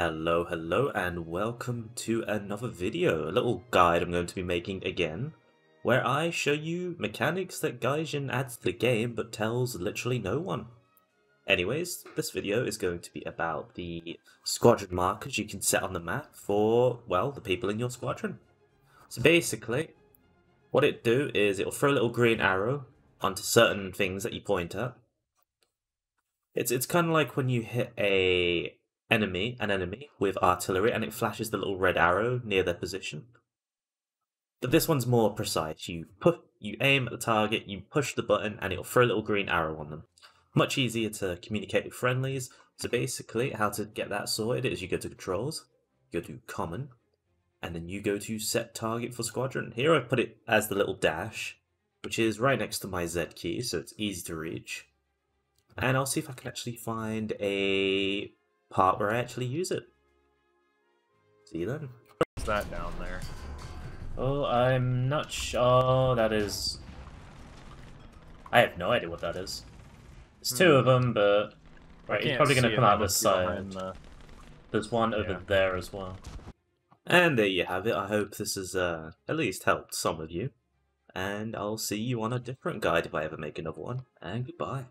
Hello, hello, and welcome to another video, a little guide I'm going to be making again, where I show you mechanics that Gaijin adds to the game but tells literally no one. Anyways, this video is going to be about the squadron markers you can set on the map for, well, the people in your squadron. So basically, what it do is it'll throw a little green arrow onto certain things that you point at. It's it's kind of like when you hit a enemy, an enemy with artillery, and it flashes the little red arrow near their position. But this one's more precise. You put, you aim at the target, you push the button, and it'll throw a little green arrow on them. Much easier to communicate with friendlies. So basically, how to get that sorted is you go to controls, you go to common, and then you go to set target for squadron. Here I put it as the little dash, which is right next to my Z key, so it's easy to reach. And I'll see if I can actually find a part where I actually use it. See you then. What's that down there? Oh, I'm not sure. That is. I have no idea what that is. There's two of them, but right, he's probably going to come out this side. The... There's one over yeah. there as well. And there you have it. I hope this has uh, at least helped some of you. And I'll see you on a different guide if I ever make another one. And goodbye.